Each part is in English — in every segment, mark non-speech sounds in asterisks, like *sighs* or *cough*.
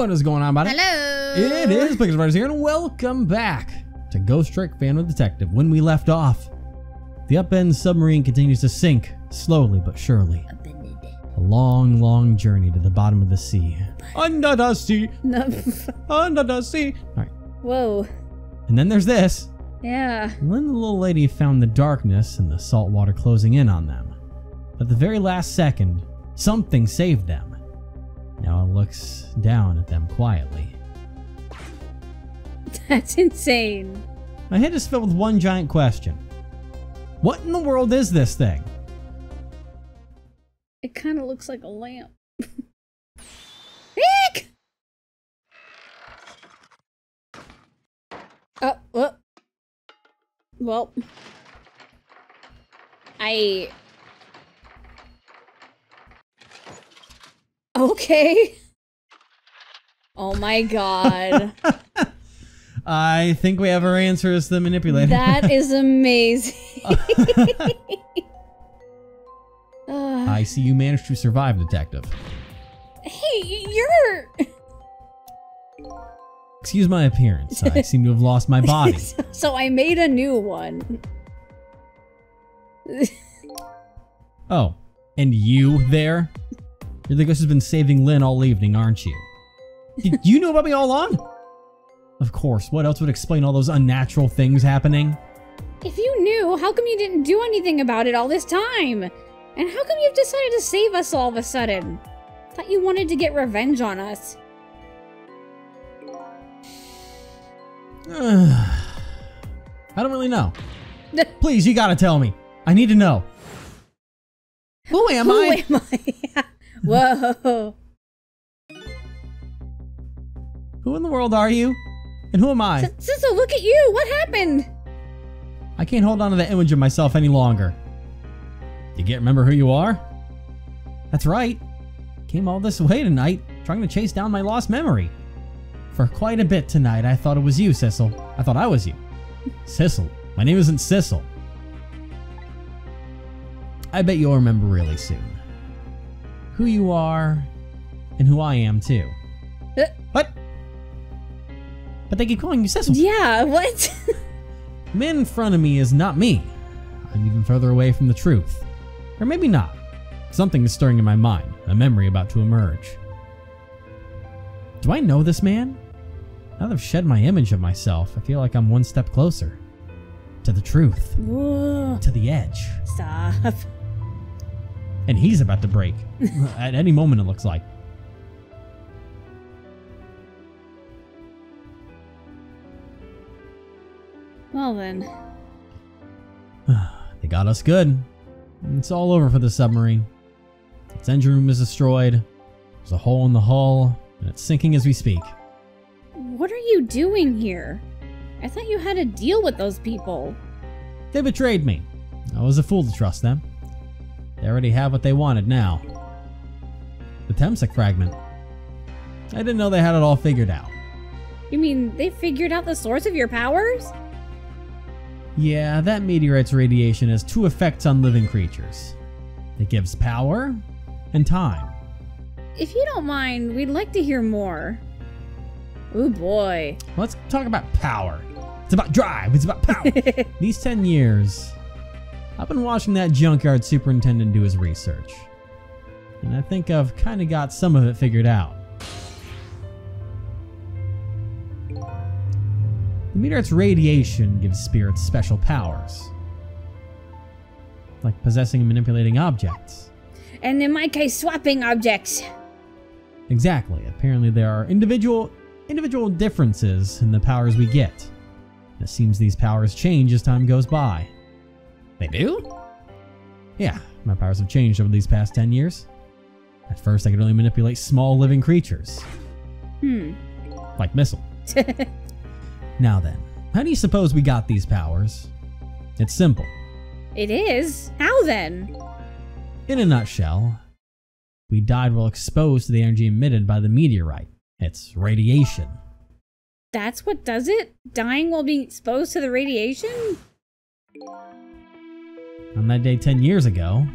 What is going on, buddy? Hello. It is Pixel Partners here, and welcome back to Ghost Trick Phantom Detective. When we left off, the upend submarine continues to sink, slowly but surely. A long, long journey to the bottom of the sea. Under the sea, No. *laughs* under the sea. All right, Whoa. and then there's this. Yeah. And then the little lady found the darkness and the salt water closing in on them. At the very last second, something saved them. Now it looks down at them quietly. *laughs* That's insane. My head is filled with one giant question. What in the world is this thing? It kind of looks like a lamp. *laughs* Eek! Oh, oh. Well. I. Okay. Oh my god. *laughs* I think we have our answer as the manipulator. that is *laughs* amazing. *laughs* I see you managed to survive, detective. hey, you're. Excuse my appearance. I seem to have lost my body. so I made a new one. Oh, and you there? You're the ghost who's been saving Lynn all evening, aren't you? Did you know about me all along? Of course. What else would explain all those unnatural things happening? If you knew, how come you didn't do anything about it all this time? And how come you've decided to save us all of a sudden? Thought you wanted to get revenge on us. *sighs* I don't really know. *laughs* Please, you gotta tell me. I need to know. Who am *laughs* Who I? am I? *laughs* Whoa. Who in the world are you? And who am I? Sissel, look at you! What happened? I can't hold on to that image of myself any longer. You can't remember who you are? That's right. Came all this way tonight, trying to chase down my lost memory. For quite a bit tonight, I thought it was you, Sissel. I thought I was you. Sissel. My name isn't Sissel. I bet you'll remember really soon. Who you are, and who I am too. Uh, What? But they keep calling you Sissel. yeah, what? *laughs* The man in front of me is not me. I'm even further away from the truth. Or maybe not. Something is stirring in my mind, a memory about to emerge. Do I know this man? Now that I've shed my image of myself, I feel like I'm one step closer. To the truth. Whoa. To the edge. Stop. And he's about to break. *laughs* At any moment, it looks like. Well then. *sighs* They got us good. It's all over for the submarine. Its engine room is destroyed. There's a hole in the hull, and it's sinking as we speak. What are you doing here? I thought you had a deal with those people. They betrayed me. I was a fool to trust them. They already have what they wanted now. The Temsik fragment. I didn't know they had it all figured out. You mean they figured out the source of your powers? Yeah, that meteorite's radiation has two effects on living creatures. It gives power and time. If you don't mind, we'd like to hear more. Oh boy. Let's talk about power. It's about drive, it's about power. *laughs* These 10 years, I've been watching that junkyard superintendent do his research. And I think I've kind of got some of it figured out. The meteorite's radiation gives spirits special powers. Like possessing and manipulating objects. and in my case, swapping objects. Exactly. Apparently there are individual individual differences in the powers we get. It seems these powers change as time goes by. They do? Yeah, my powers have changed over these past 10 years. At first I could only manipulate small living creatures, Hmm. like Missile. *laughs* Now then, how do you suppose we got these powers? It's simple. it is? How then? In a nutshell, we died while exposed to the energy emitted by the meteorite. It's radiation. That's what does it? Dying while being exposed to the radiation? On that day 10 years ago,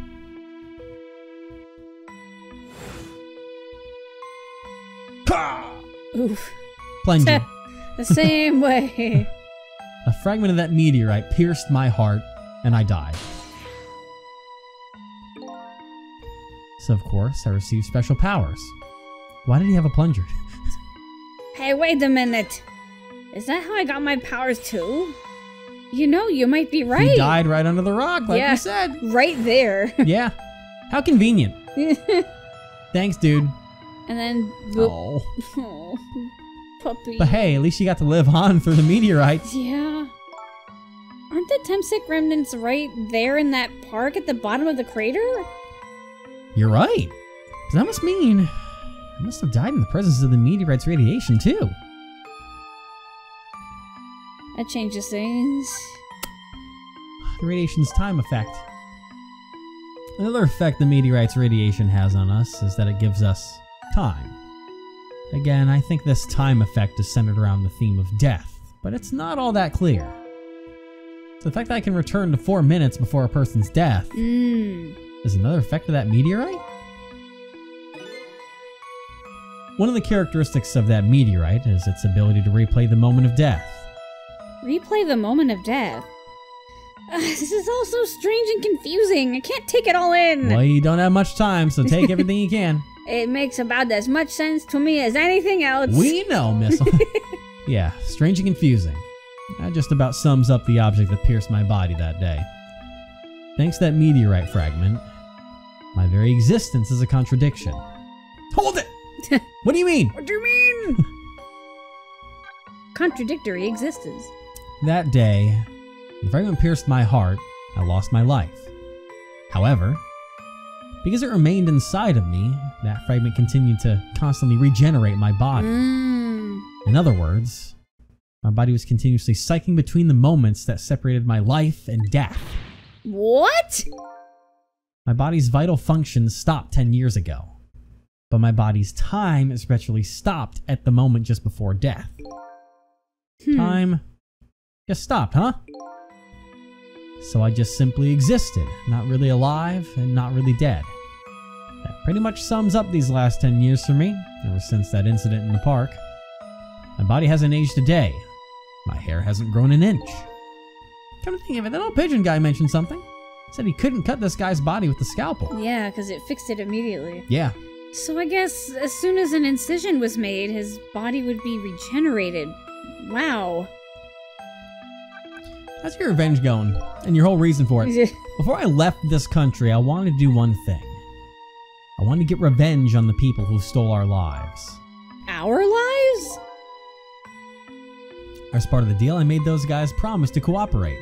Oof. Plunging. *laughs* the same way. A fragment of that meteorite pierced my heart, and I died. So, of course, I received special powers. Why did he have a plunger? *laughs* Hey, wait a minute. Is that how I got my powers too? You know, you might be right. He died right under the rock, like Yeah. you said. Right there. *laughs* Yeah. How convenient. *laughs* Thanks, dude. And then. Oh. *laughs* Oh, puppy. But hey, at least you got to live on through the meteorites. Yeah. Aren't the Temsik remnants right there in that park at the bottom of the crater? You're right. That must mean I must have died in the presence of the meteorite's radiation, too. That changes things. The radiation's time effect. Another effect the meteorite's radiation has on us is that it gives us time. Again, I think this time effect is centered around the theme of death, but it's not all that clear. So the fact that I can return to four minutes before a person's death Mmm. is another effect of that meteorite? One of the characteristics of that meteorite is its ability to replay the moment of death. Replay the moment of death. Ugh, *laughs* this is all so strange and confusing. I can't take it all in. Well, you don't have much time, so take *laughs* everything you can. It makes about as much sense to me as anything else. We know, Miss. *laughs* yeah, strange and confusing. That just about sums up the object that pierced my body that day. Thanks to that meteorite fragment, my very existence is a contradiction. Hold it! what do you mean? What do you mean? Contradictory existence. That day, the fragment pierced my heart, I lost my life. However, because it remained inside of me, that fragment continued to constantly regenerate my body. Mmm. In other words, my body was continuously cycling between the moments that separated my life and death. What? My body's vital functions stopped 10 years ago, but my body's time is perpetually stopped at the moment just before death. Hmm. Time just stopped, huh? So I just simply existed, not really alive and not really dead. That pretty much sums up these last 10 years for me, ever since that incident in the park. My body hasn't aged a day. My hair hasn't grown an inch. Come to think of it, that old pigeon guy mentioned something. Said he couldn't cut this guy's body with the scalpel. Yeah, because it fixed it immediately. Yeah, So I guess as soon as an incision was made, his body would be regenerated. Wow. How's your revenge going? And your whole reason for it? *laughs* Before I left this country, I wanted to do one thing. I wanted to get revenge on the people who stole our lives. Our lives? As part of the deal, I made those guys promise to cooperate.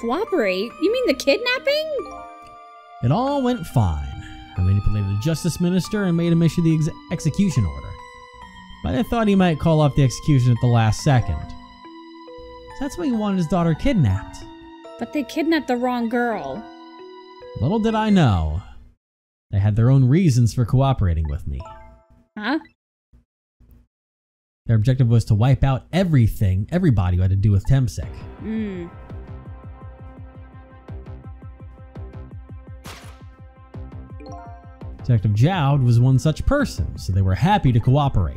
Cooperate? You mean the kidnapping? It all went fine. I manipulated the justice minister and made him issue the ex- execution order. But I thought he might call off the execution at the last second. So that's why he wanted his daughter kidnapped. But they kidnapped the wrong girl. Little did I know, they had their own reasons for cooperating with me. Huh? Their objective was to wipe out everything, everybody who had to do with Temsik. Hmm. Detective Jowd was one such person, so they were happy to cooperate.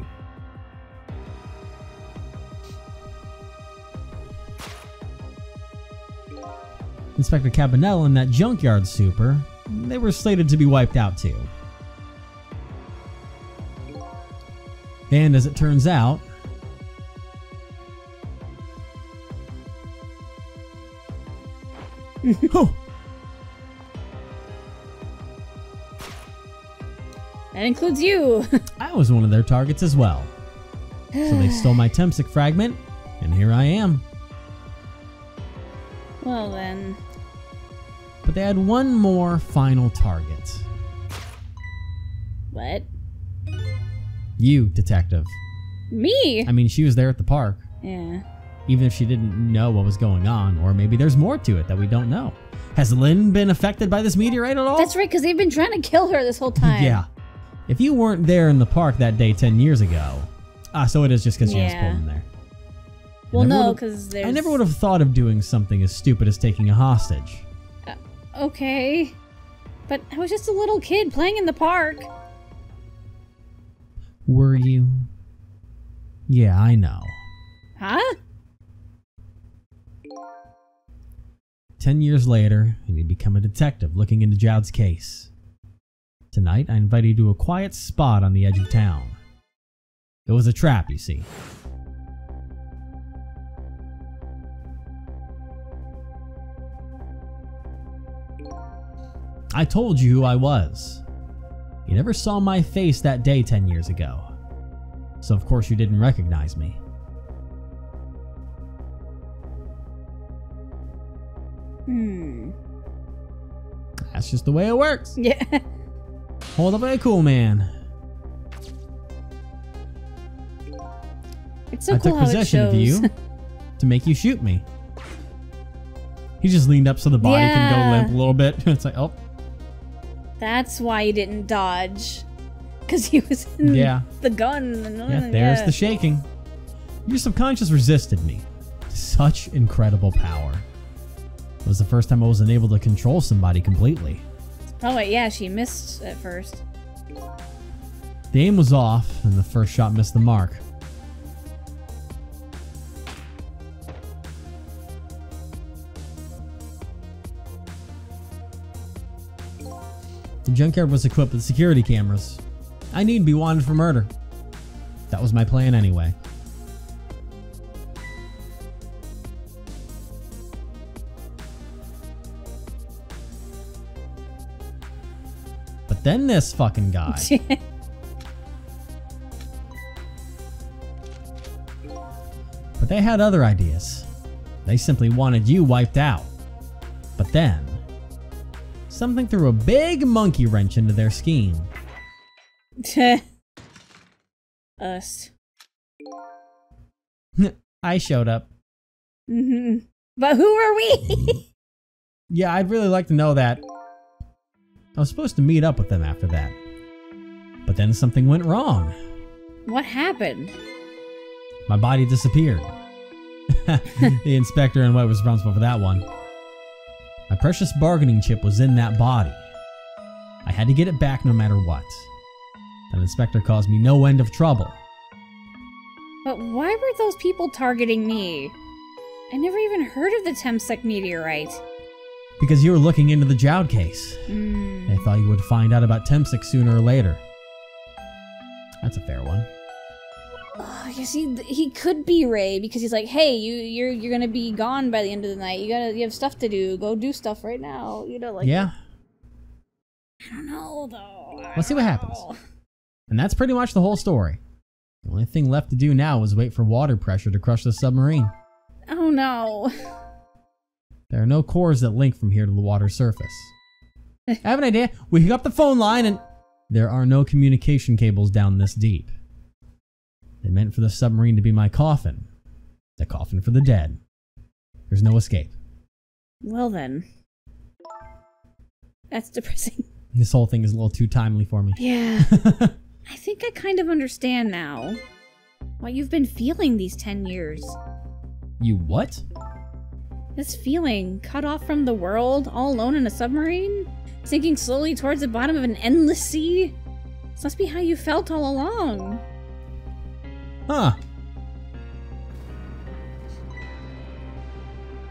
Inspector Cabanela and that junkyard super, they were slated to be wiped out too. And as it turns out, *laughs* Oh, That includes you. *laughs* I was one of their targets as well. So they stole my Temsik fragment, and here I am. well then. But they had one more final target. What? You, detective. Me? I mean, she was there at the park, yeah. even if she didn't know what was going on, or maybe there's more to it that we don't know. Has Lynn been affected by this meteorite at all? That's right, because they've been trying to kill her this whole time. Yeah. If you weren't there in the park that day 10 years ago. Ah, so it is just because she was Yeah. pulled in there. Well, no, because there's. I never would have thought of doing something as stupid as taking a hostage. Okay. But I was just a little kid playing in the park. Were you? Yeah, I know. Huh? Ten years later, and you become a detective looking into Jowd's case. Tonight, I invite you to a quiet spot on the edge of town. It was a trap, you see. I told you who I was. You never saw my face that day 10 years ago. So, of course, you didn't recognize me. Hmm. That's just the way it works. Yeah. *laughs* Hold up, a cool man. It's so I cool took possession of you *laughs* to make you shoot me. He just leaned up so the body can go limp a little bit. *laughs* it's like, oh, That's why you didn't dodge. Because he was in Yeah. the gun. And, yeah, there's yeah. the shaking. Your subconscious resisted me. Such incredible power. It was the first time I wasn't able to control somebody completely. Oh, wait, yeah, she missed at first. The aim was off, and the first shot missed the mark. The junkyard was equipped with security cameras. I need to be wanted for murder. That was my plan anyway. But then this fucking guy. *laughs* But they had other ideas. They simply wanted you wiped out. But then, something threw a big monkey wrench into their scheme. *laughs* Us. *laughs* I showed up. hmm But who are we? *laughs* Yeah, I'd really like to know that. I was supposed to meet up with them after that. But then something went wrong. what happened? My body disappeared. the inspector and what was responsible for that one. My precious bargaining chip was in that body. I had to get it back no matter what. That inspector caused me no end of trouble. But why were those people targeting me? I never even heard of the Temsik meteorite. Because you were looking into the Jowd case. Hmm. They thought you would find out about Temsik sooner or later. That's a fair one. Oh, I guess he he could be Ray because he's like, hey, you you're you're gonna be gone by the end of the night. You gotta you have stuff to do. Go do stuff right now. You know, like yeah, I don't know though. I Let's see what happens. and that's pretty much the whole story. The only thing left to do now is wait for water pressure to crush the submarine. Oh no. There are no cores that link from here to the water surface. *laughs* I have an idea. We hook up the phone line and there are no communication cables down this deep. They meant for the submarine to be my coffin. The coffin for the dead. There's no escape. Well then. That's depressing. This whole thing is a little too timely for me. Yeah. *laughs* I think I kind of understand now what you've been feeling these 10 years. you what? This feeling, cut off from the world, all alone in a submarine, sinking slowly towards the bottom of an endless sea. This must be how you felt all along. Huh.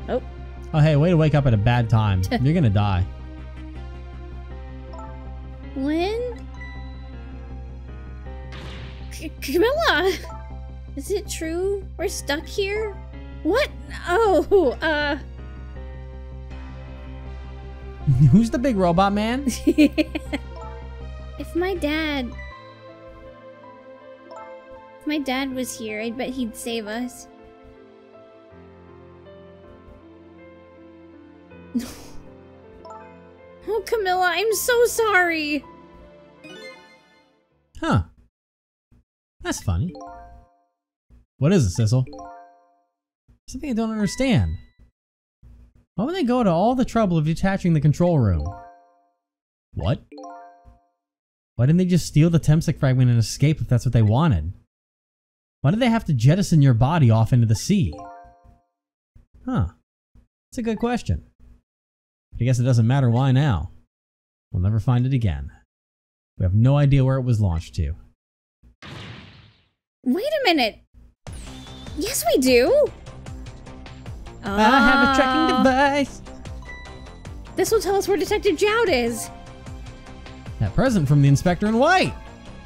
Oh, Oh, hey, way to wake up at a bad time. *laughs* You're gonna die. Lynn? C- Kamila! Is it true? We're stuck here? What? Oh, uh. *laughs* Who's the big robot man? *laughs* if my dad. My dad was here, I bet he'd save us. *laughs* oh, Kamila, I'm so sorry. Huh. That's funny. What is it, Sissel? Something I don't understand. Why would they go to all the trouble of detaching the control room? What? Why didn't they just steal the Temsik fragment and escape if that's what they wanted? Why do they have to jettison your body off into the sea? Huh. That's a good question. But I guess it doesn't matter why now. We'll never find it again. We have no idea where it was launched to. Wait a minute. Yes, we do. I have a tracking Ah, device. This will tell us where Detective Jowd is. That present from the inspector in white.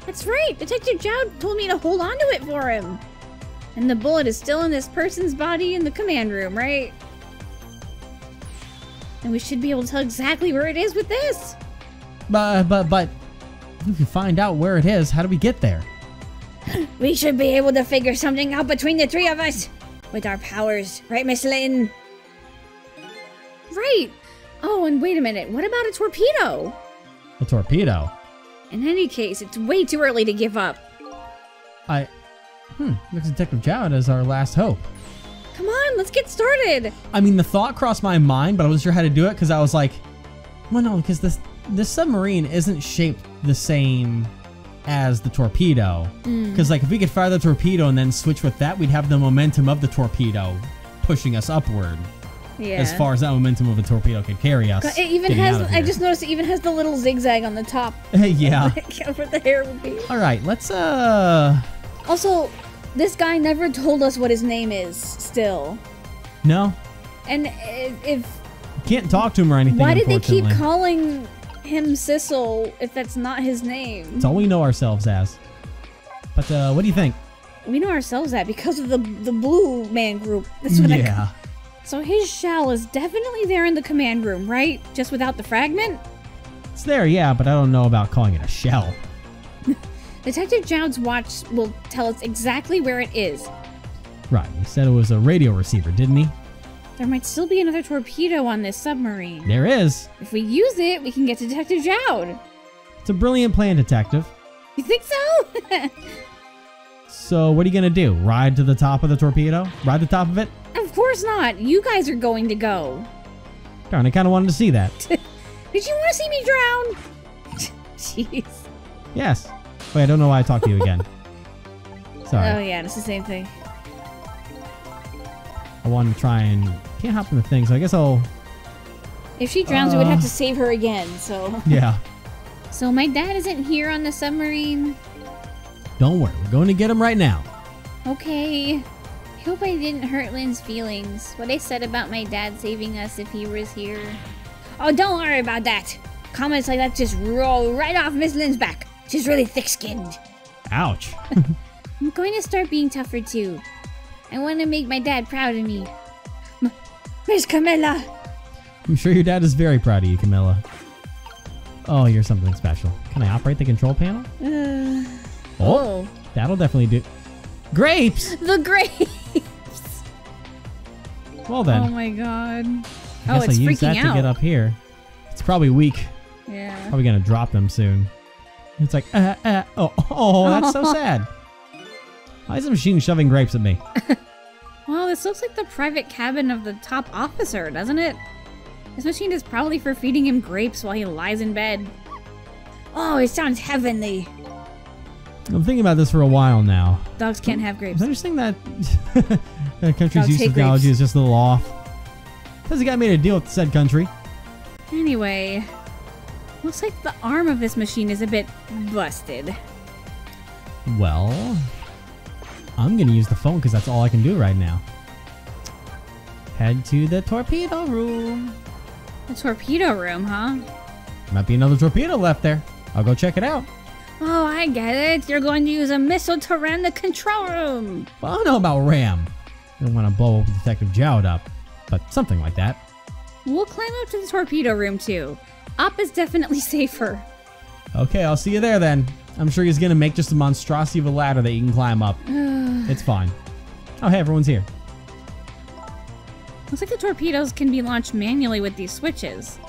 That's right. Detective Jowd told me to hold on to it for him. And the bullet is still in this person's body in the command room, right? And we should be able to tell exactly where it is with this. But uh, but but if we find out where it is, how do we get there? *gasps* We should be able to figure something out between the three of us. With our powers, right, Miss Lynn? Right. Oh, and wait a minute. What about a torpedo? A torpedo. In any case, it's way too early to give up. I hmm, looks Detective Jowd as our last hope. Come on, let's get started. I mean, the thought crossed my mind, but I wasn't sure how to do it because I was like, well, no, because this this submarine isn't shaped the same as the torpedo. Because like, if we could fire the torpedo and then switch with that, we'd have the momentum of the torpedo pushing us upward Yeah. as far as that momentum of a torpedo could carry us. It even has. I just noticed it even has the little zigzag on the top. *laughs* yeah. *laughs* where the hair would be. All right, let's uh. Also, this guy never told us what his name is. Still, No, and if can't talk to him or anything. why did they keep calling him Sissel if that's not his name? It's all we know ourselves as. But uh, what do you think? We know ourselves that because of the the Blue Man Group. That's what I yeah. So his shell is definitely there in the command room, right? Just without the fragment? It's there, yeah, but I don't know about calling it a shell. *laughs* Detective Jowd's watch will tell us exactly where it is. Right, he said it was a radio receiver, didn't he? There might still be another torpedo on this submarine. There is. If we use it, we can get to Detective Jowd. It's a brilliant plan, detective. You think so? *laughs* So, what are you gonna do? Ride to the top of the torpedo? Ride the top of it? Of course not. You guys are going to go. Darn, I kind of wanted to see that. *laughs* Did you want to see me drown? *laughs* Jeez. yes. Wait, I don't know why I talked to you again. *laughs* Sorry. Oh yeah, it's the same thing. I wanted to try and can't hop in the thing, so I guess I'll. If she drowns, we would have Uh. to save her again. So. Yeah. So my dad isn't here on the submarine. Don't worry, we're going to get him right now. Okay. I hope I didn't hurt Lynn's feelings. What I said about my dad saving us if he was here. Oh, don't worry about that. Comments like that just roll right off Miss Lynn's back. She's really thick-skinned. Ouch. *laughs* *laughs* I'm going to start being tougher too. I want to make my dad proud of me. M- Miss Kamila. I'm sure your dad is very proud of you, Kamila. Oh, you're something special. Can I operate the control panel? Uh, Oh, that'll definitely do. Grapes! the grapes. Well then, Oh my god. I Oh, guess it's I use freaking that to get up here. It's probably weak. Yeah. Probably gonna drop them soon. It's like, uh, uh, oh, *laughs* oh, that's so *laughs* sad. Why is the machine shoving grapes at me? *laughs* Well, this looks like the private cabin of the top officer, doesn't it? This machine is probably for feeding him grapes while he lies in bed. Oh, it sounds heavenly. I'm thinking about this for a while now. Dogs can't have grapes. just saying that the *laughs* country's Dogs use of technology grapes. is just a little off? Because the guy made a deal with said country. Anyway, looks like the arm of this machine is a bit busted. Well, I'm gonna use the phone because that's all I can do right now. Head to the torpedo room. The torpedo room, huh? Might be another torpedo left there. I'll go check it out. Oh, I get it. You're going to use a missile to ram the control room. Well, I don't know about Ram. I don't want to blow Detective Jowd up, but something like that. We'll climb up to the torpedo room too. Up is definitely *laughs* safer. Okay, I'll see you there then. I'm sure he's gonna make just a monstrosity of a ladder that you can climb up. *sighs* it's fine. Oh, hey, everyone's here. Looks like the torpedoes can be launched manually with these switches.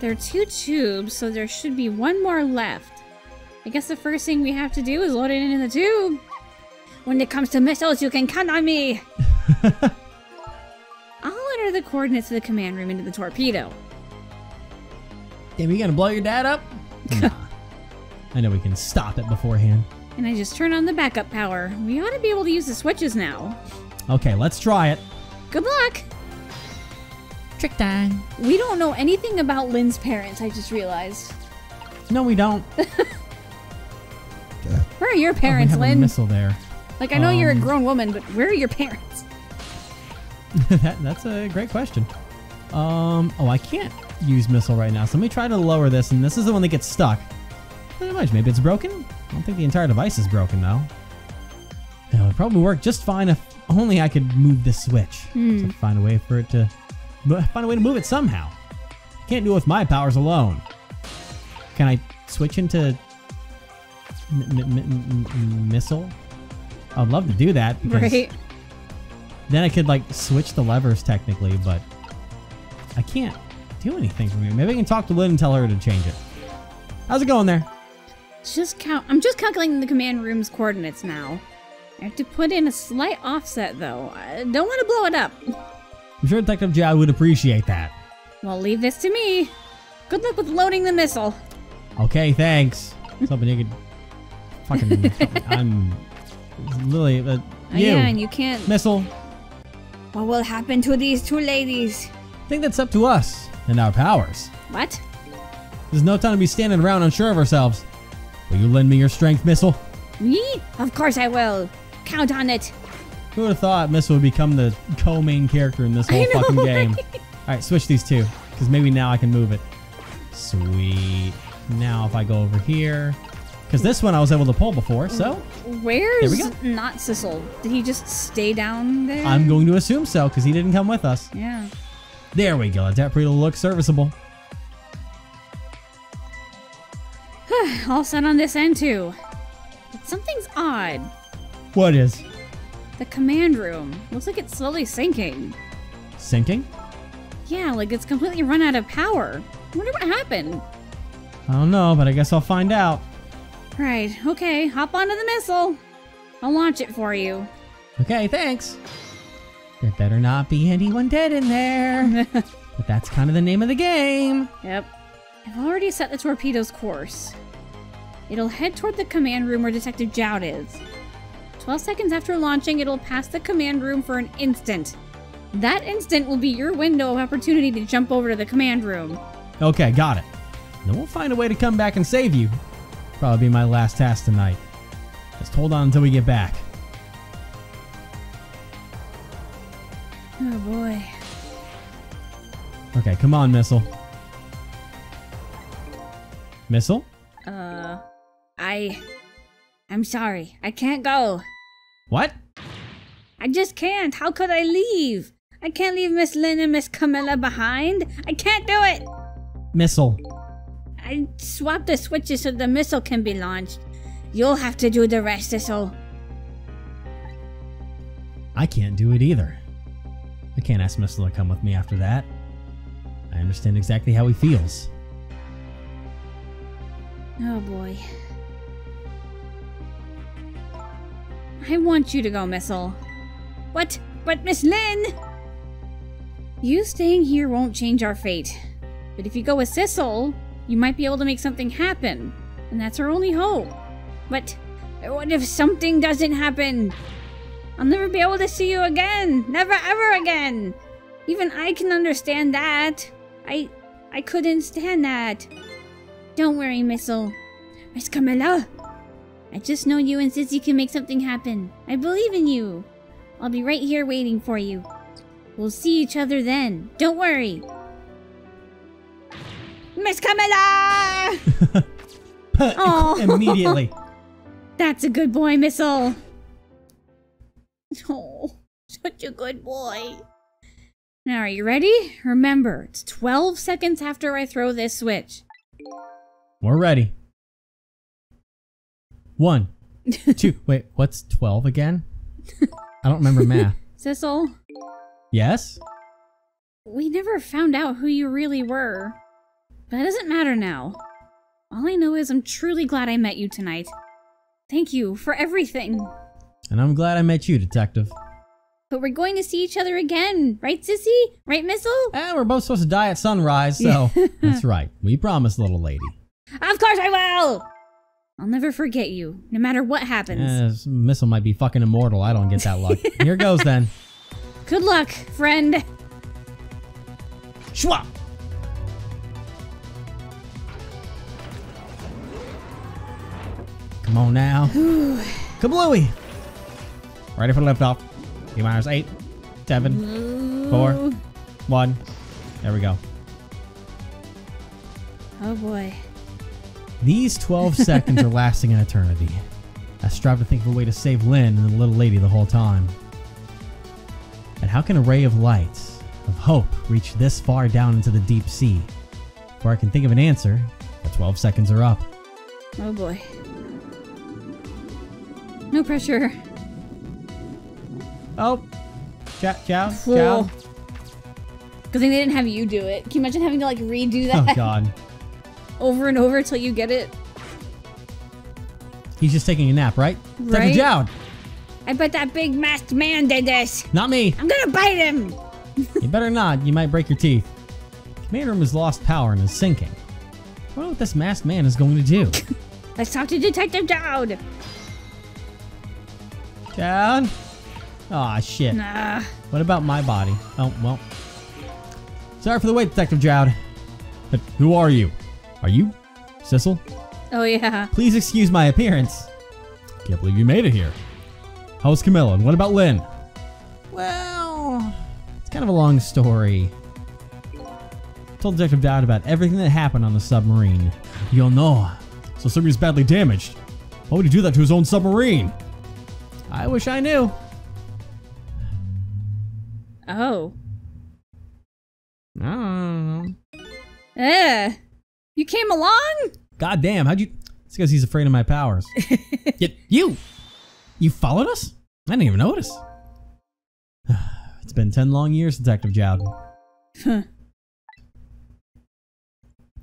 There are two tubes, so there should be one more left. I guess the first thing we have to do is load it into the tube. When it comes to missiles, you can count on me. *laughs* I'll enter the coordinates of the command room into the torpedo. Damn, you gonna blow your dad up? nah. *laughs* I know we can stop it beforehand. And I just turn on the backup power. We ought to be able to use the switches now. Okay, let's try it. Good luck! Trick time. We don't know anything about Lynn's parents, I just realized. No, we don't. *laughs* Where are your Oh, parents, a Lynn? missile there. Like, I know you're a Um, grown woman, but where are your parents? *laughs* that, that's a great question. Um, oh, I can't use missile right now, so let me try to lower this, and this is the one that gets stuck. Not much. Maybe it's broken? I don't think the entire device is broken, though. It would probably work just fine if only I could move this switch. Have to find a way for it to... Find a way to move it somehow. Can't do it with my powers alone. Can I switch into... missile? I'd love to do that, because... Right? Then I could like switch the levers technically, but I can't do anything from here. Maybe I can talk to Lynn and tell her to change it. How's it going there? Just count. I'm just calculating the command room's coordinates now. I have to put in a slight offset, though. I don't want to blow it up. I'm sure Detective Jowd would appreciate that. Well, leave this to me. Good luck with loading the missile. Okay, thanks. *laughs* I was hoping you could fucking. *laughs* I'm Lily. Uh, Oh, you yeah, and you can't. missile. What will happen to these two ladies? I think that's up to us and our powers. What? There's no time to be standing around unsure of ourselves. Will you lend me your strength, missile? Me? Of course I will. Count on it. Who would have thought Missile would become the co-main character in this whole know, fucking *laughs* game? right? All right, switch these two, because maybe now I can move it. Sweet. Now if I go over here, because this one I was able to pull before, so Where's There we go. not Sissel? Did he just stay down there? I'm going to assume so, because he didn't come with us. Yeah. There we go. That pretty looks serviceable. *sighs* All set on this end too. But something's odd. What is The command room looks like it's slowly sinking. sinking? Yeah, like it's completely run out of power. I wonder what happened. I don't know, but I guess I'll find out. Right, okay, hop onto the missile. I'll launch it for you. Okay, thanks. There better not be anyone dead in there. *laughs* but that's kind of the name of the game. Yep. I've already set the torpedo's course. It'll head toward the command room where Detective Jowd is. 12 seconds after launching, it'll pass the command room for an instant. That instant will be your window of opportunity to jump over to the command room. Okay, got it. Then we'll find a way to come back and save you. Probably be my last task tonight. Just hold on until we get back. Oh boy. Okay, come on, Missile. Missile? Uh, I. I'm sorry. I can't go. What? I just can't. How could I leave? I can't leave Miss Lynn and Miss Kamila behind. I can't do it. Missile. I swapped the switches so the missile can be launched. You'll have to do the rest, Sissel. I can't do it either. I can't ask Missile to come with me after that. I understand exactly how he feels. Oh boy. I want you to go, Missile. What? But Miss Lynn! You staying here won't change our fate. But if you go with Sissel, you might be able to make something happen. And that's our only hope. But what if something doesn't happen? I'll never be able to see you again. Never ever again. Even I can understand that. I I couldn't stand that. Don't worry, Missile. Miss Kamila. I just know you and Sissy can make something happen. I believe in you. I'll be right here waiting for you. We'll see each other then. Don't worry. Miss Kamila! *laughs* Aw. Oh. *laughs* Immediately. That's a good boy, Missile. *laughs* Oh, such a good boy. Now, are you ready? Remember, it's 12 seconds after I throw this switch. We're ready. One, two. Wait, what's 12 again? I don't remember math. Sissel, Yes? we never found out who you really were. But that doesn't matter now. All I know is I'm truly glad I met you tonight. Thank you for everything. And I'm glad I met you, Detective. But we're going to see each other again, right, Sissy? Right, Missile? And we're both supposed to die at sunrise, so *laughs* that's right. We promise, little lady. Of course I will! I'll never forget you, no matter what happens. Eh, missile might be fucking immortal. I don't get that luck. *laughs* Here goes then. Good luck, friend. Schwap! Come on now. *sighs* Kablooey! Ready for liftoff. T minus eight, seven, Ooh. Four. one. There we go. Oh boy. These 12 *laughs* seconds are lasting an eternity. I strive to think of a way to save Lynn and the little lady the whole time. And how can a ray of light, of hope, reach this far down into the deep sea? Before I can think of an answer, the 12 seconds are up. Oh boy. No pressure. Oh, ciao, ciao, Cool. thing they didn't have you do it. Can you imagine having to like redo oh, that Oh God, *laughs* over and over till you get it? he's just taking a nap, right? Right. Detective Jowd, I bet that big masked man did this. not me. I'm gonna bite him. *laughs* You better not. You might break your teeth. Command room has lost power and is sinking. I wonder what this masked man is going to do. *laughs* Let's talk to Detective Jowd. Jowd? Aw, shit. Nah. What about my body? Oh, well. Sorry for the wait, Detective Jowd. But who are you? Are you Sissel? Oh yeah. Please excuse my appearance. Can't believe you made it here. How's Kamila? And what about Lynn? Well, it's kind of a long story. I Told Detective Jowd about everything that happened on the submarine. You'll know. So somebody's badly damaged. Why would he do that to his own submarine? I wish I knew. Oh. I. Eh. You came along? God damn, how'd you. It's because he's afraid of my powers. *laughs* Yet you! You followed us? I didn't even notice. *sighs* it's been 10 long years, Detective Jowd. Huh.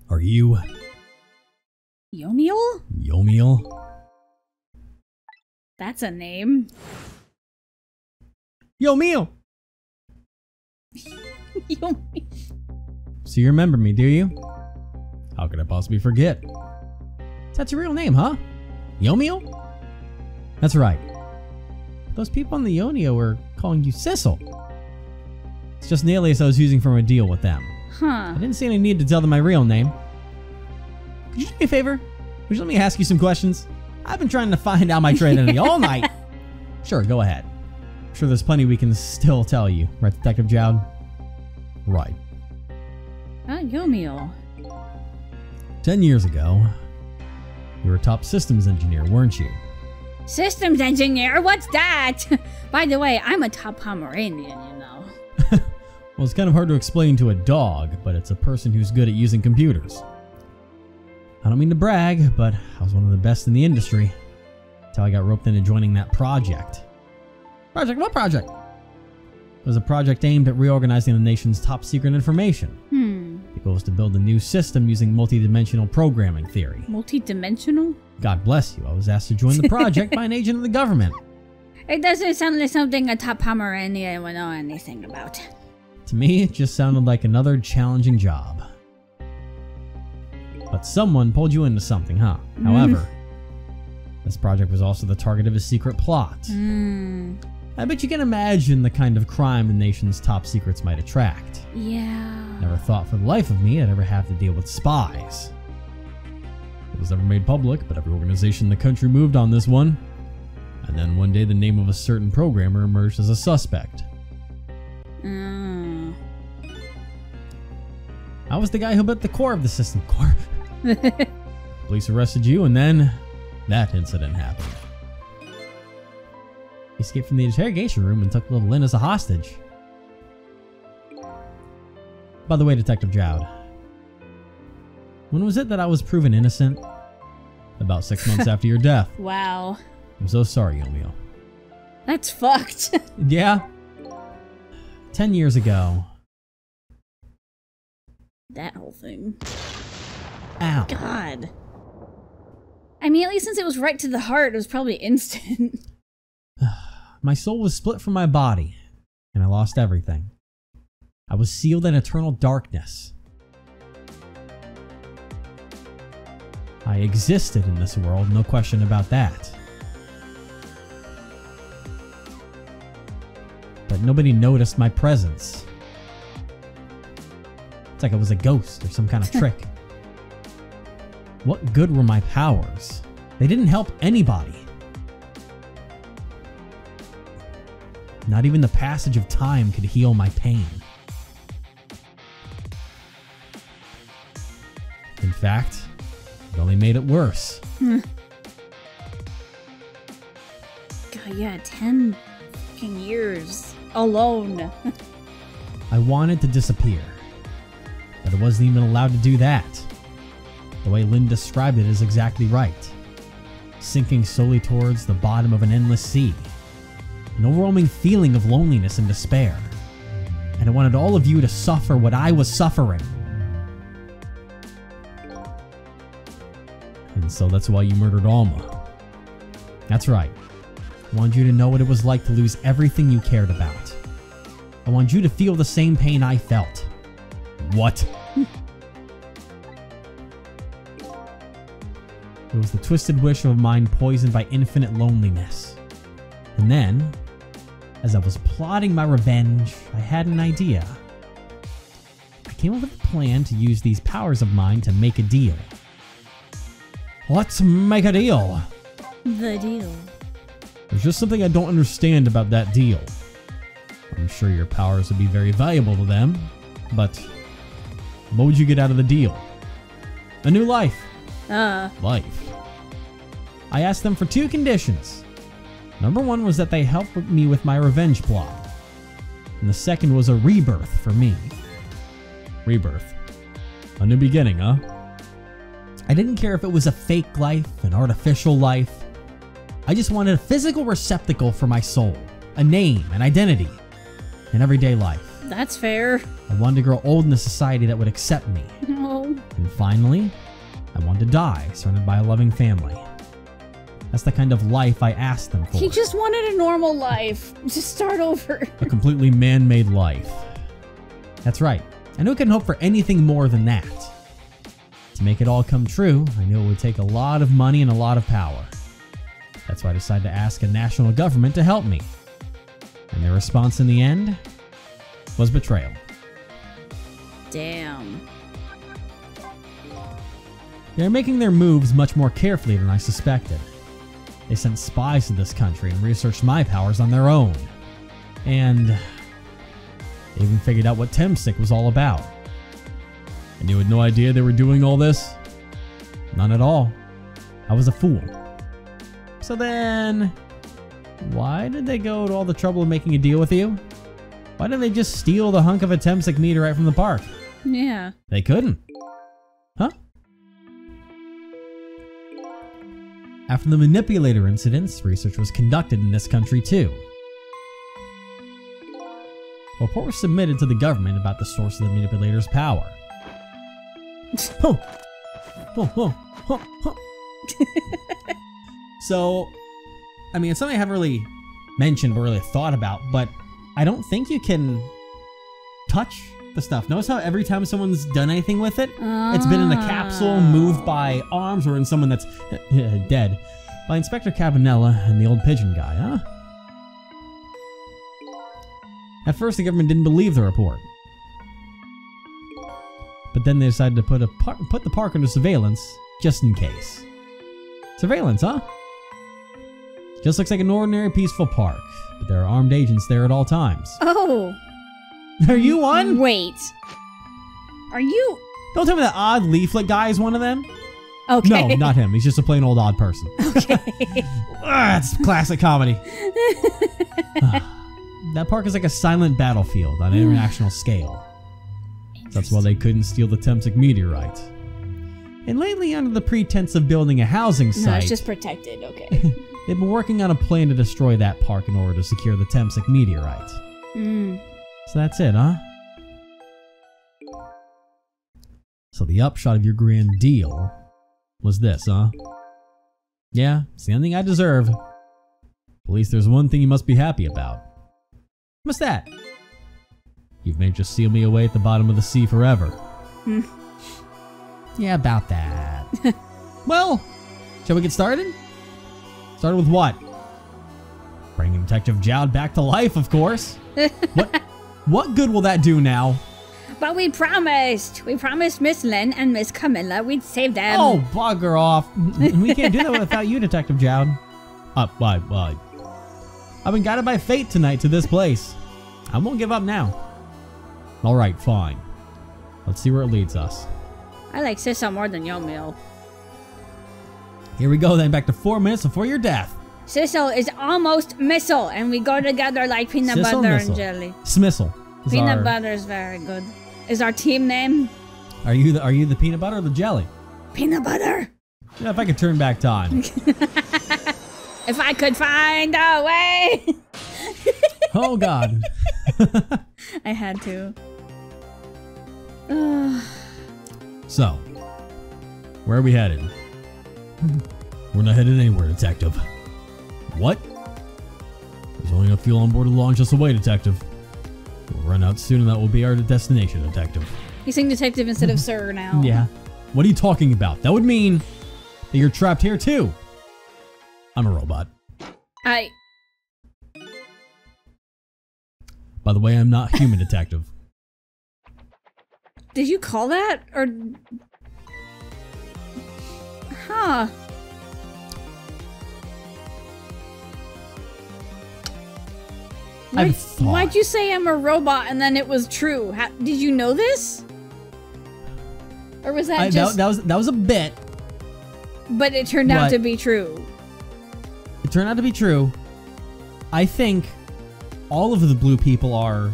Are you Yomiel? Yomiel? That's a name. Yomiel! *laughs* Yomiel. So you remember me, do you? How could I possibly forget? That's your real name, huh? Yomiel? That's right. Those people on the Ionio were calling you Sissel. It's just an alias I was using from a deal with them. Huh. I didn't see any need to tell them my real name. Could you do me a favor? Would you let me ask you some questions? I've been trying to find out my trade identity all *laughs* night. Sure, go ahead. I'm sure there's plenty we can still tell you, right, Detective Jowd? Right. Ah, Yomiel. Ten years ago, you were a top systems engineer, weren't you? Systems engineer? What's that? *laughs* By the way, I'm a top Pomeranian, you know. *laughs* Well, it's kind of hard to explain to a dog, but it's a person who's good at using computers. I don't mean to brag, but I was one of the best in the industry. until I got roped into joining that project. Project? What project? It was a project aimed at reorganizing the nation's top secret information. Hmm. The goal was to build a new system using multidimensional programming theory. Multi-dimensional? God bless you, I was asked to join the project *laughs* by an agent of the government. It doesn't sound like something a top Pomeranian would know anything about. To me, it just sounded like another challenging job. But someone pulled you into something, huh? However, this project was also the target of a secret plot. Hmm. I bet you can imagine the kind of crime the nation's top secrets might attract. Yeah. Never thought for the life of me I'd ever have to deal with spies. It was never made public, but every organization in the country moved on this one. And then one day the name of a certain programmer emerged as a suspect. Mm. I was the guy who built the core of the system. Core? *laughs* Police arrested you, and then that incident happened. He escaped from the interrogation room and took little Lynn as a hostage. By the way, Detective Jowd, when was it that I was proven innocent? About six months *laughs* after your death. wow. I'm so sorry, Yomiel. That's fucked. *laughs* Yeah? Ten years ago. that whole thing. Ow. God. I mean, at least since it was right to the heart, it was probably *laughs* instant. *sighs* My soul was split from my body, and I lost everything. I was sealed in eternal darkness. I existed in this world, no question about that. But nobody noticed my presence. It's like I was a ghost or some kind of *laughs* trick. What good were my powers? They didn't help anybody. Not even the passage of time could heal my pain. In fact, it only made it worse. Hmm. God, yeah, 10 fucking years alone. *laughs* I wanted to disappear, but I wasn't even allowed to do that. The way Lynne described it is exactly right. Sinking slowly towards the bottom of an endless sea. An overwhelming feeling of loneliness and despair. And I wanted all of you to suffer what I was suffering. And so that's why you murdered Alma. That's right. I wanted you to know what it was like to lose everything you cared about. I want you to feel the same pain I felt. What? It was the twisted wish of a mind poisoned by infinite loneliness. And then, as I was plotting my revenge, I had an idea. I came up with a plan to use these powers of mine to make a deal. Let's make a deal. the deal. There's just something I don't understand about that deal. I'm sure your powers would be very valuable to them, but what would you get out of the deal? A new life. Uh, Life. I asked them for two conditions. Number one was that they help me with my revenge plot, and the second was a rebirth for me. Rebirth. A new beginning, huh? I didn't care if it was a fake life, an artificial life. I just wanted a physical receptacle for my soul, a name, an identity, an everyday life. that's fair. I wanted to grow old in a society that would accept me. *laughs* No. And finally, I wanted to die, surrounded by a loving family. That's the kind of life I asked them for. He just wanted a normal life. Just start over. *laughs* a completely man made life. That's right. I knew I couldn't hope for anything more than that. To make it all come true, I knew it would take a lot of money and a lot of power. That's why I decided to ask a national government to help me. And their response in the end was betrayal. Damn. They are making their moves much more carefully than I suspected. They sent spies to this country and researched my powers on their own. And they even figured out what Temsik was all about. And you had no idea they were doing all this? None at all. I was a fool. So then, why did they go to all the trouble of making a deal with you? Why didn't they just steal the hunk of a Temsik meteorite from the park? Yeah. They couldn't. After the manipulator incidents, research was conducted in this country too. A report was submitted to the government about the source of the manipulator's power. *laughs* So, I mean, it's something I haven't really mentioned or really thought about, but I don't think you can touch the stuff. Notice how every time someone's done anything with it, it's been in a capsule moved by arms or in someone that's uh, dead. By Inspector Cabanela and the old pigeon guy, huh? At first, the government didn't believe the report. But then they decided to put, a put the park under surveillance just in case. Surveillance, huh? Just looks like an ordinary peaceful park, but there are armed agents there at all times. Oh. *laughs* Are you one? Wait. Are you Don't tell me that odd leaflet guy is one of them. okay? No, not him. He's just a plain old odd person. *laughs* okay. *laughs* Ah, it's classic comedy. *sighs* that park is like a silent battlefield on an international *sighs* scale. That's why they couldn't steal the Temsik meteorite. And lately, under the pretense of building a housing site, No, it's just protected. Okay. they've been working on a plan to destroy that park in order to secure the Temsik meteorite. mm. So that's it, huh? So the upshot of your grand deal was this, huh? Yeah, it's the only thing I deserve. At least there's one thing you must be happy about. What's that? You've managed to seal me away at the bottom of the sea forever. Hmm. yeah, about that. *laughs* well, shall we get started? Started with what? Bringing Detective Jowd back to life, of course. *laughs* what? What good will that do now? But we promised. We promised Miss Lynne and Miss Kamila we'd save them. oh, bugger off. *laughs* we can't do that without you, Detective Jowd. Uh, why, why? I've been guided by fate tonight to this place. I won't give up now. Alright, fine. Let's see where it leads us. I like Sissel more than Yomiel. Here we go then, back to four minutes before your death. Sissel is almost missile, and we go together like peanut Sissel butter Missile. and jelly. Smissel. Peanut our- butter is very good. Is our team name Are you the, are you the peanut butter or the jelly? peanut butter? Yeah, if I could turn back time. *laughs* If I could find a way, *laughs* oh god. *laughs* I had to. *sighs* So, where are we headed? We're not headed anywhere, detective. What? There's only enough fuel on board to launch us away, detective. We'll run out soon and that will be our destination, detective. He's saying detective instead of sir now. Yeah. What are you talking about? That would mean that you're trapped here too. I'm a robot. I. By the way, I'm not human, detective. *laughs* Did you call that? Or. Huh. Why'd, thought. why'd you say I'm a robot and then it was true? How, did you know this? Or was that I- just. that, that was that was a bit. but it turned out to be true. It turned out to be true. I think all of the blue people are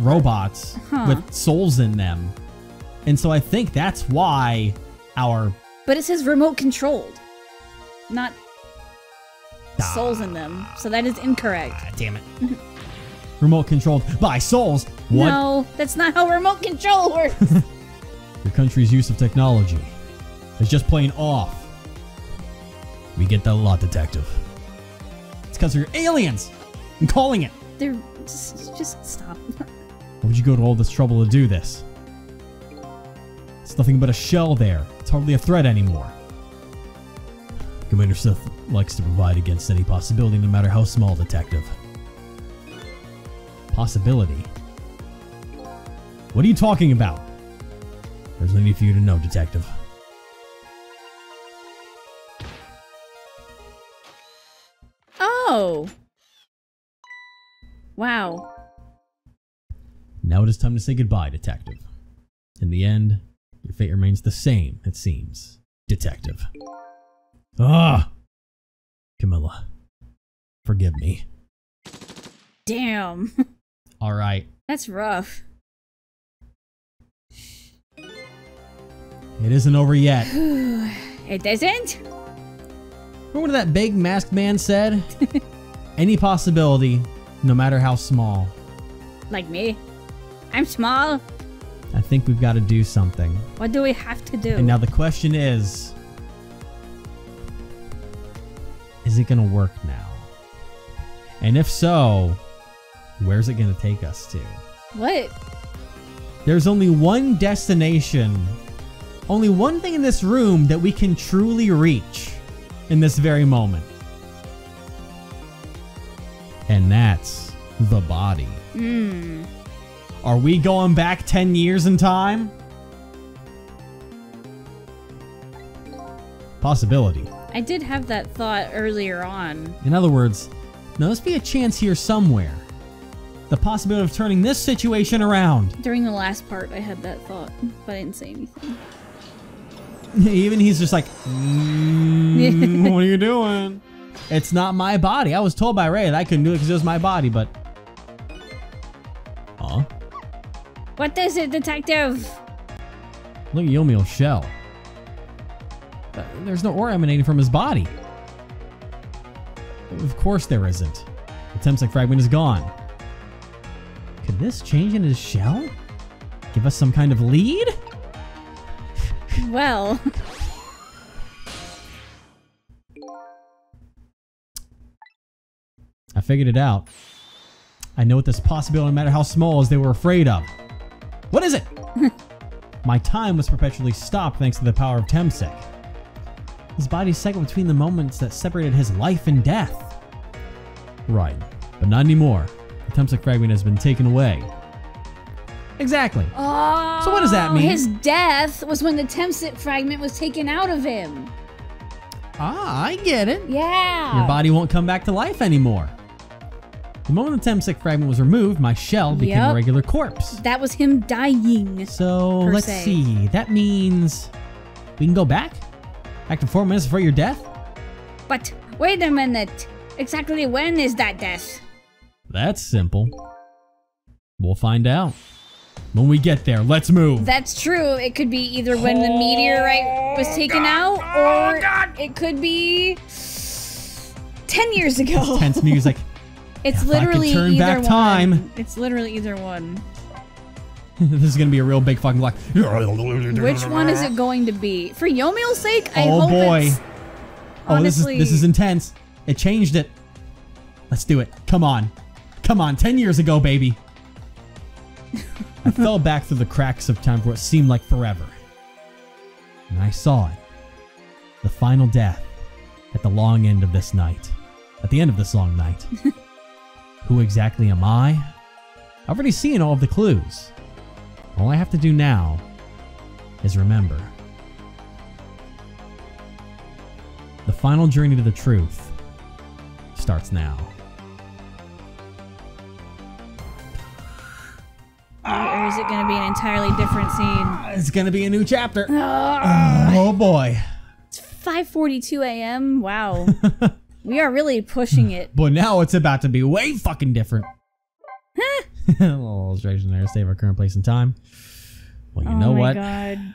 robots Huh. with souls in them. And so I think that's why our But it says remote controlled, not souls in them. So that is incorrect. Ah, damn it. *laughs* remote controlled by souls. What? No, that's not how remote control works. *laughs* Your country's use of technology is just plain off. We get that a lot, detective. It's because you're aliens. I'm calling it. They're just, just stop. *laughs* Why would you go to all this trouble to do this? It's nothing but a shell there. It's hardly a threat anymore. Commander Sith likes to provide against any possibility, no matter how small, detective. Possibility? What are you talking about? There's need for you to know, detective. Oh. Wow. Now it is time to say goodbye, detective. In the end, your fate remains the same, it seems. Detective. Ah! Kamila. Forgive me. Damn. *laughs* Alright. That's rough. It isn't over yet. *sighs* It isn't? Remember what that big masked man said? *laughs* Any possibility, no matter how small. Like me? I'm small. I think we've got to do something. What do we have to do? And now the question is Is it going to work now? And if so, where's it going to take us to? what? There's only one destination, only one thing in this room that we can truly reach in this very moment. And that's the body. Hmm. Are we going back 10 years in time? Possibility. I did have that thought earlier on. In other words, there must be a chance here somewhere. The possibility of turning this situation around. During the last part, I had that thought, but I didn't say anything. *laughs* Even he's just like, "Mm, what are you doing? *laughs* It's not my body. I was told by Ray that I couldn't do it because it was my body, but. Huh? What is it, detective? Look at Yomiel's shell. Uh, There's no aura emanating from his body. Of course there isn't. The Temsik fragment is gone. Could this change in his shell? Give us some kind of lead? Well, I figured it out. I know what this possibility, no matter how small, is they were afraid of. What is it? *laughs* My time was perpetually stopped thanks to the power of Temsik. His body cycled between the moments that separated his life and death. Right, but not anymore. The Temsik fragment has been taken away. Exactly. oh, So what does that mean? His death was when the Temsik fragment was taken out of him. Ah, I get it. Yeah. Your body won't come back to life anymore. The moment the Temsik fragment was removed, my shell became a regular corpse. That was him dying. So let's se. see. That means we can go back? Back to four minutes before your death? But wait a minute. Exactly when is that death? That's simple. We'll find out. When we get there, let's move. That's true. It could be either when the meteorite was oh, taken out, oh, or it could be ten years ago. *laughs* Tense music. *laughs* It's If I could literally turn either back one. time. *laughs* It's literally either one. this is gonna be a real big fucking block. Which one is it going to be? For Yomiel's sake, I Oh hope boy. it's Oh, this is this is intense. It changed it. Let's do it. Come on. Come on. 10 years ago, baby. I fell back through the cracks of time for what seemed like forever. And I saw it. The final death at the long end of this night. At the end of this long night. *laughs* Who exactly am I? I've already seen all of the clues. All I have to do now is remember. The final journey to the truth starts now. Is it going to be an entirely different scene? It's gonna be a new chapter. Ah, Oh boy. it's 5:42 a.m. Wow, *laughs* we are really pushing it. *laughs* But now it's about to be way fucking different. *laughs* a little illustration there. Save our current place and time. Well, you oh know my what? god.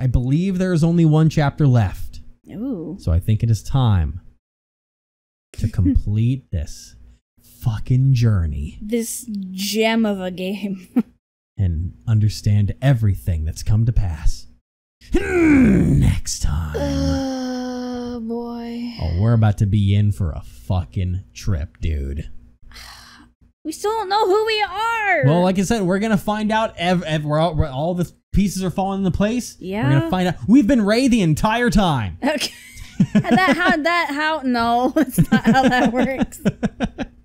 I believe there is only one chapter left. Ooh. So I think it is time to complete this fucking journey This gem of a game. And understand everything that's come to pass. Next time. oh boy. Oh, we're about to be in for a fucking trip, dude. We still don't know who we are. Well, like I said, we're gonna find out. Ev- ev- we're all, we're- all the pieces are falling into place. Yeah, we're gonna find out. We've been Ray the entire time. okay. *laughs* That how that how no, *laughs* that's not how that works. *laughs*